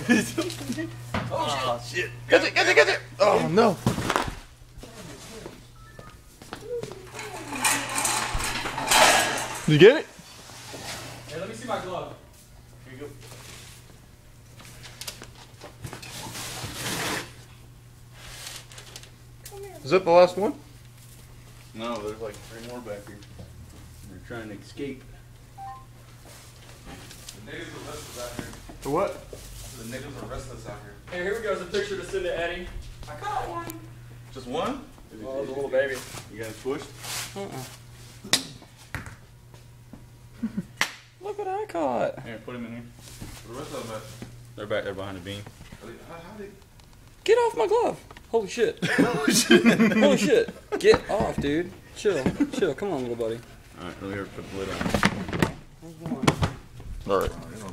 oh ah, shit! Catch it! Catch it! Catch it! Oh, oh no! Did you get it? Hey, let me see my glove. Here you go. Is that the last one? No, there's like three more back here. They're trying to escape. The niggas are restless out here. The what? The niggas are restless out here. Hey, here we go. It's a picture to send to Eddie. I caught one. Just one? Oh, it was a little baby. You got it pushed? Look what I caught. Here, put him in here. The rest of them at? They're back there behind the beam. How, how they? Get off my glove. Holy shit. Holy shit. Get off, dude. Chill. Chill. Come on, little buddy. Alright, let me put the lid on. All right. Oh,